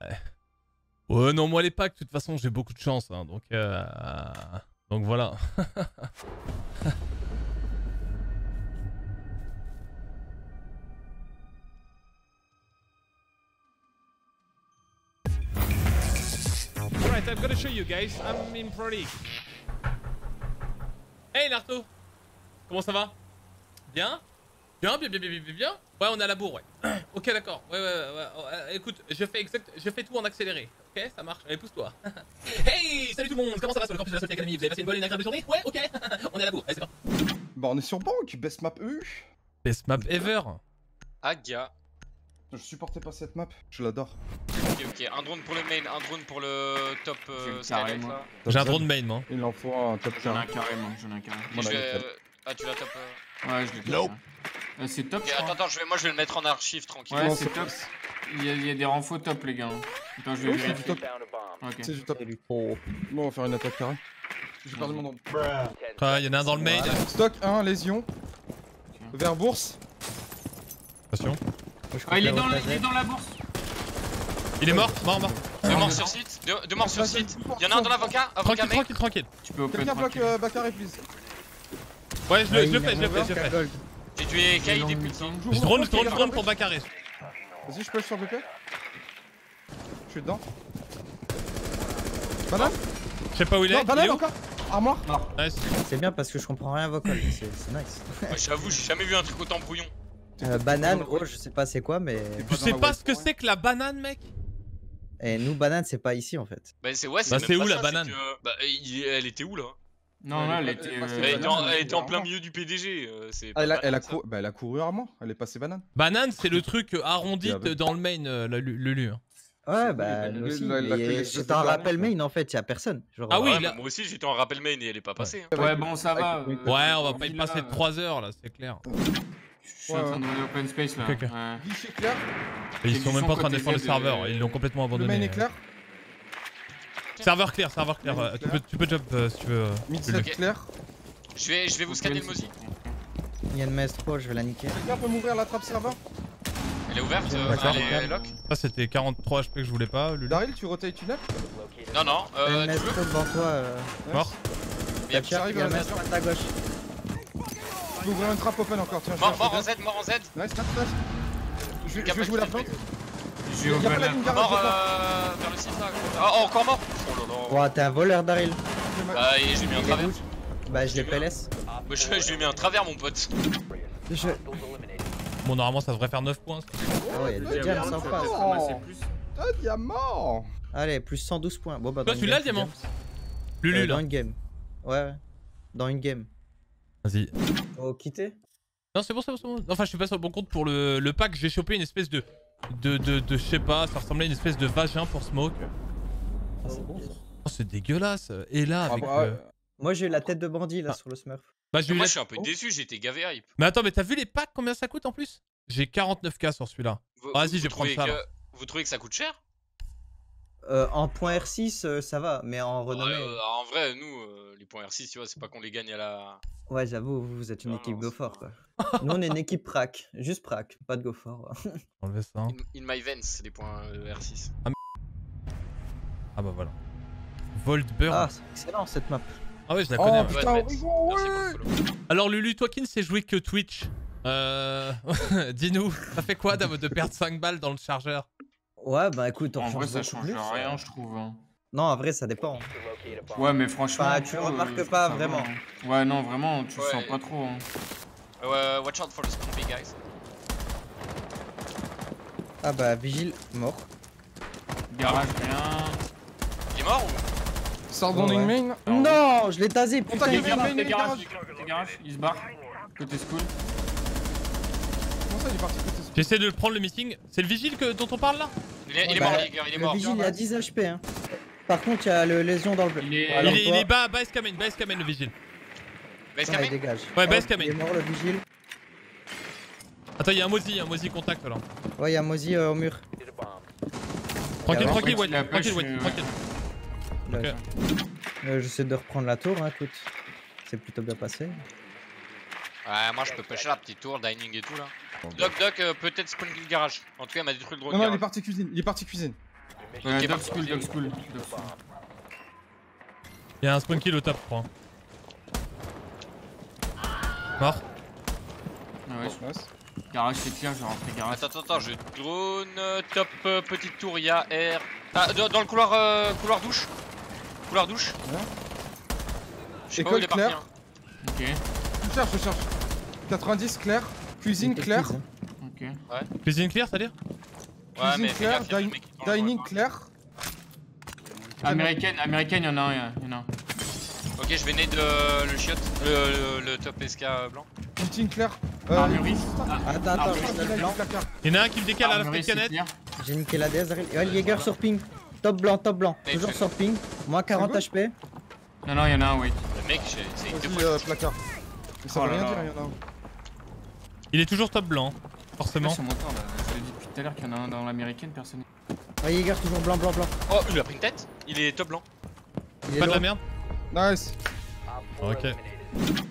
ouais. ouais, non, moi les packs, de toute façon, j'ai beaucoup de chance, hein, donc, euh... donc voilà. Alright, I'm gonna show you guys. I'm in Pro League. Hey Naruto Comment ça va? Bien? Bien, bien, bien, bien, bien, bien Ouais, on est à la bourre, ouais. ok, d'accord. Ouais, ouais, ouais, ouais. Écoute, je fais exact... je fais tout en accéléré. Ok, ça marche. Allez, pousse-toi. hey Salut tout le monde Comment ça va sur le campus de la Sophie Academy? Vous avez passé une bonne et une agréable journée? Ouais, ok. on est à la bourre. Allez, c'est parti. Bah on est sur banque, best map E. Best map ever Aga. Je supportais pas cette map, je l'adore. Ok, ok. Un drone pour le main, un drone pour le top euh, J'ai un drone main, moi. Il en faut un top J'en ai 1. un carré, moi, j'en ai un carré. Euh, Ah, tu l'as top. euh. Ouais, je l'ai Nope. Euh, c'est top, attends, je vais... moi je vais le mettre en archive tranquille. Ouais, c'est top. Il y, a, il y a des renfos top, les gars. Attends, je vais Oui, c'est du vérifier. top. Ok. C'est du top. Oh. Bon, on va faire une attaque carrée. J'ai perdu mon nom. Ah, il y en a un dans le main. Stock 1, lésion. Vers bourse. Attention. Ah, il est dans, la, il est dans la bourse. Il est mort, mort, mort. Deux Non, morts sur site. Deux, deux morts sur site. Y'en a un dans l'avocat. Avocat Tranquille, tranquille, tranquille. Tu peux open Quelqu'un bloque euh, Bakary, please. Ouais, je le, je le fais, je le fais, je le fais. J'ai tué dans et le. Je drone, je drone, je drone pour Bakary. Vas-y, je peux sur BP Je suis dedans. Banane Je sais pas où il est. Non, banane encore Armoire Nice. C'est bien parce que je comprends rien vocal, c'est c'est nice. Ouais, J'avoue, j'ai jamais vu un truc autant brouillon. Euh, banane, gros, je sais pas c'est quoi, mais. Je sais pas ce que c'est que la banane, mec. Et nous, banane, c'est pas ici en fait. Bah, c'est ouais, Bah, où, la banane que, Bah, il- elle était où là? Non, là, elle était. euh, Elle était en, elle était en vraiment. plein milieu du PDG. euh, Ah, elle, a, elle, a couru, bah, elle a couru armoire, elle est passée banane. Banane, c'est le truc arrondi dans le main, euh, le, hein. Ouais, bah, aussi. t'en la- rappelle main, en fait, y'a personne. Genre, Ah oui, Ouais, là- moi aussi j'étais en rappel main et elle est pas passée. hein. Ouais, bon, ça va. Ouais, euh, Ouais, on va pas y passer euh, 3 heures là, c'est clair. Je suis en train de open space là. Guichet clair, ils sont même pas en train de défendre le serveur, euh, ils l'ont complètement le main abandonné. est clair, Serveur clair, serveur clair. Euh, Tu clair. peux, tu peux jump euh, si tu veux. euh, mid set clair. Je vais, je vais vous scanner le Mozi. Il y a une maestro, je vais la niquer. Quelqu'un peut m'ouvrir la trappe serveur? Elle est ouverte euh, D'accord. Elle est lock Ça c'était 43 HP que je voulais pas, Lulu. Daryl, tu rotates tunnel Non, non. Euh, une tu veux maestro devant toi. Euh... Mort. Il y a- Thatcher, j'arrive il y a à un la maestro à ta gauche. Je peux ouvrir une trappe open encore, tiens. Mort, mort en Z, mort en Z. Nice, nice, nice. Je vais, jouer la plante. Je pas open la Mort euh, vers le 6 là. Oh, encore mort. Ouah, t'es un voleur, Daryl. Bah, et j'ai mis un travers. rouge. Bah, je l'ai. PLS. Bah, je, je lui ai mis un travers, mon pote. Je... Bon, normalement ça devrait faire 9 points. Ah ouais, il y a Il y du a jam moyen sans de phase. peut-être ramasser plus. Un diamant Allez, plus 112 points. Bon, bah, Toi l'as le diamant c'est Lulu. Euh, là. Dans une game. Ouais, ouais. Dans une game. Vas-y. Oh, quitter Non, c'est bon, c'est bon, c'est bon. Enfin, je suis pas sur le bon compte pour le, le pack. J'ai chopé une espèce de. De, de, de, je sais pas, ça ressemblait à une espèce de vagin pour smoke. Ah, c'est bon ça. Oh, c'est dégueulasse. Et là, Ah avec. bah, euh, Moi, j'ai eu la tête de bandit là Ah. sur le smurf. Bah, Moi, la- je suis un peu déçu, j'ai été gavé hype. Mais attends, mais t'as vu les packs combien ça coûte en plus? J'ai 49k sur celui-là. Vas-y, je vais prendre ça, que- là. Vous trouvez que ça coûte cher? Euh, en point R6, euh, ça va, mais en renommé. Ouais, euh, En vrai, nous, euh, les points R6, tu vois, c'est pas qu'on les gagne à la. Ouais, j'avoue, vous, vous êtes une Non, équipe non, go c'est fort pas- quoi. Nous, on est une équipe prac. Juste prac, pas de go fort. Enlever ça. hein. In, in my veins, les points euh, R6. Ah bah voilà. Voltburn. Ah, Ah, c'est excellent cette map. ouais, je la Oh connais. ouais. putain, Ouais, Merci pour le. Alors Lulu, toi qui ne sais jouer que Twitch, euh... dis-nous, ça fait quoi de, de perdre 5 balles dans le chargeur? Ouais, bah écoute, on En vrai, ça change plus, rien, euh. je trouve. hein. Non, en vrai, ça dépend. Ouais, mais franchement. Bah, tu euh, remarques pas vraiment. Ouais, non, vraiment, tu le Ouais. sens pas trop. hein. Watch out for the guys. Ah bah, vigile, mort. Garage, rien. Il est mort ou Sors dans ouais. main. Non, je l'ai tasé, t'a putain. il est les garages, il se barre. Côté school. Comment ça, il est parti côté J'essaie de prendre le meeting. C'est le vigile que, dont on parle là Il est, il est Bah, mort, Liger, il est Le mort. vigile, il a 10 HP. Hein. Par contre, il y a le lésion dans le bleu. Il est- Alors, il, est, il toi- est bas, bas escamen, bas escamen le vigile. Bah, Ah, dégage. Ouais, bah, Hop, escamé. Il est mort le vigile. Attends, il y a un Mozi, un Mozi contact là. Ouais, il y a Mozi euh, au mur. Tranquille, Ouais, tranquille, tranquille, euh, tranquille. Là, Ok. Euh, J'essaie de reprendre la tour, hein, écoute. C'est plutôt bien passé. Ouais, moi je peux pêcher la petite tour, dining et tout là. Doc, Doc, euh, peut-être spawn kill garage. En tout cas, il m'a détruit le drone Non, non, il est parti cuisine. Il est parti cuisine. Ouais, Ok, dog parti. school, dog school. Il y a un spawn kill au top, je crois. Mort. Ah ouais, Nice. garage c'est clair, je vais rentrer garage. Attends, attends, attends, je drone. top, euh, petite tour, il y a R. Ah, dans, dans le couloir, euh, couloir douche. Couloir douche. Ouais. Je sais pas École où parti. claire. hein. Ok, Je cherche, je cherche. 90 clair. Cuisine claire. ok. Cuisine clear, c'est-à-dire Ouais, Cuisine claire. din- Dining couloir. clair. Américaine, américaine, y'en a un, y'en a un. Ok, je vais nade euh, le chiotte. Le, le, le top SK blanc. Meeting clair. Euh, Armurerie. Attends, attends, donne qu'il a le blanc. une claire. Il y en a un qui me décale à la fenêtre canette. J'ai niqué la DS. Ouais, Jäger sur ping. Top blanc, top blanc. Mais Toujours sur ping. Moins 40 good HP. Non, non, y'en a un, wait. Le mec, j'ai- c'est fois. euh, placard. Mais ça Oh veut rien là. dire, il y en a un. Il est toujours top blanc, forcément. Sur mon temps, là. Je l'ai dit depuis tout à l'heure qu'il y en a un dans l'américaine, personne. Ouais, Jäger toujours blanc, blanc, blanc. Oh, il a pris une tête. Il est top blanc. Il est Pas de la merde Nice. Ok.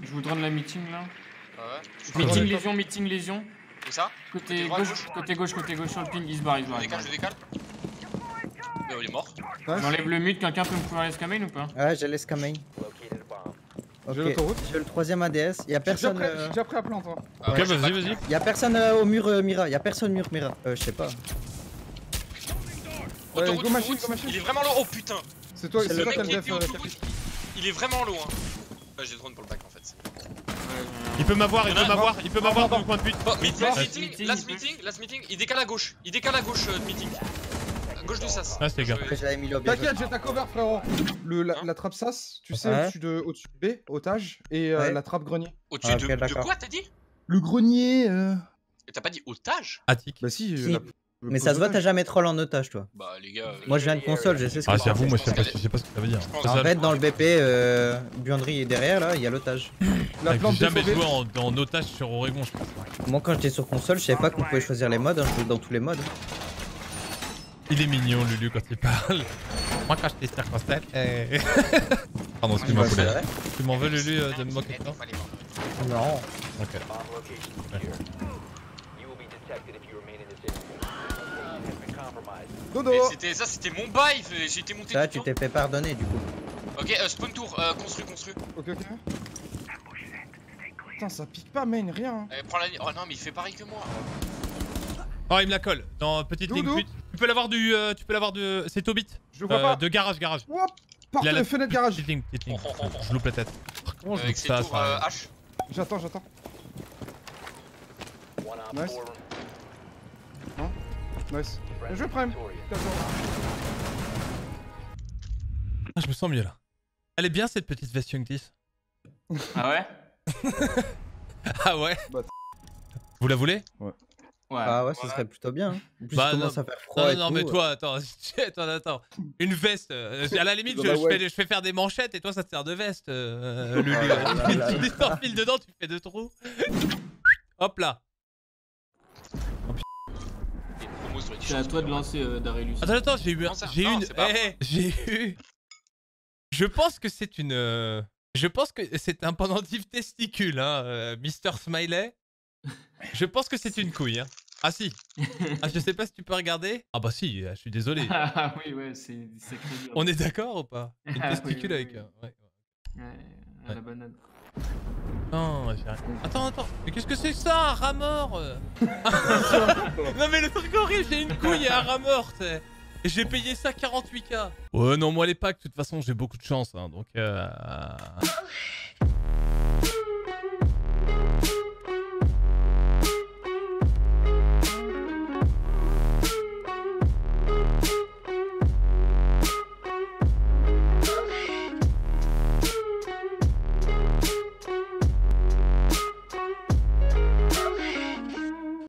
Je vous donne la meeting là. Ah ouais. Meeting lésion, meeting lésion. Où ça Côté droit, gauche, gauche côté gauche, côté gauche sur le ping, il se barre, il se Je barre. se décale, barre. je décale. Il est mort. J'enlève le mute, quelqu'un peut me pouvoir l'escamane ou pas Ouais, j'ai l'escamain. Ok. J'ai l'autoroute. J'ai le troisième ADS. Y'a personne. euh, suis déjà à plante. hein. Ah Ok, vas-y, vas-y. Y'a personne euh, au mur euh, Mira. Y'a personne mur Mira. Euh, je sais pas. Autoroute, go machine, autoroute. go machine. Il est vraiment low. Oh putain. C'est toi, C'est toi qui. Il est vraiment low. Hein. Ah, j'ai drone pour le back en fait. Il peut m'avoir, il peut m'avoir, il peut m'avoir dans le coin de pute. Bon, mid, last meeting, last meeting, last meeting. Il décale à gauche. Il décale à gauche de meeting. À gauche du sas. Ah, c'est gars. T'inquiète, j'ai ta cover, frérot. Le, la, Hein la trappe sas, tu sais, Ouais. au-dessus de, au-dessus de B, otage, et euh, Ouais. la trappe grenier. Au-dessus Ah, de, ok, de quoi t'as dit? Le grenier. Euh... Et T'as pas dit otage? Attic. Bah si. Si. la- le Mais ça se voit, t'as jamais troll en otage, toi. Bah les gars. euh, Moi, je viens de console, je sais ce que Ah, c'est. j'avoue, moi je sais pas, qu'elle je sais pas ce que ça veut dire. En fait, dans le BP, euh, Buanderie est derrière, là, il y a l'otage. La J'ai jamais joué en, en otage sur Oregon, je pense. Moi, quand j'étais sur console, je savais pas qu'on pouvait choisir les modes. hein, Je jouais dans tous les modes. Il est mignon, Lulu, quand il parle. Moi, quand j'étais sur console. euh, Pardon, excuse-moi, poulet. Tu m'en veux, Lulu, euh, de me moquer de toi Non. Ok. Dodo. Ça, c'était mon bail. fait- J'ai été monté. Ça, tu t'es fait pardonner, du coup. Ok, euh, spawn tour, euh, construit, construit. Ok, ok. Putain, ça pique pas, main, rien. Euh, prends la. Oh non, mais il fait pareil que moi. Oh, il me la colle. Dans petite ligne pute. Tu peux l'avoir du. euh, tu peux l'avoir de. C'est Tobit. Je vois Euh, pas. de garage, garage. Hop, porte la fenêtre garage. Petite ligne, petite ligne. Je loupe la tête. Comment je Avec loupe ça, tours euh, ça H. J'attends, j'attends. Nice. Nice. Je prime. Ah, je me sens mieux là. Elle est bien cette petite veste Young 10. Ah ouais? Ah ouais? Bah, Vous la voulez? Ouais. Ah ouais, ça serait plutôt bien. hein. En plus, Bah, il commence non. à faire froid Non, et non, non, tout, mais euh. toi, attends, attends, attends. Une veste. euh, à la limite, je, fais, je fais faire des manchettes et toi, ça te sert de veste, euh, Lulu. Oh là là là tu t'enfiles dedans, tu fais deux trous. Hop là. C'est à toi de lancer euh. Attends, attends, j'ai eu, j'ai eu eh, j'ai eu. Je pense que c'est une. euh, Je pense que c'est un pendentif testicule, hein, euh, Mister Smiley. Je pense que c'est une couille. Hein. Ah si. Ah, je sais pas si tu peux regarder. Ah bah si, je suis désolé. Ah oui, ouais, c'est très dur. On est d'accord ou pas? Une Ah, oui, testicule oui, avec. ouais. Ouais, à la banane. Non, j'ai rien. Attends, attends. Mais qu'est-ce que c'est que ça, un rat mort? Non mais le truc horrible, j'ai une couille et un rat mort, tu sais. Et j'ai payé ça 48k. Ouais, non, moi les packs, de toute façon, j'ai beaucoup de chance, hein, donc. Euh...